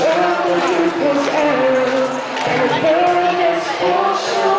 Well, you can push out and build.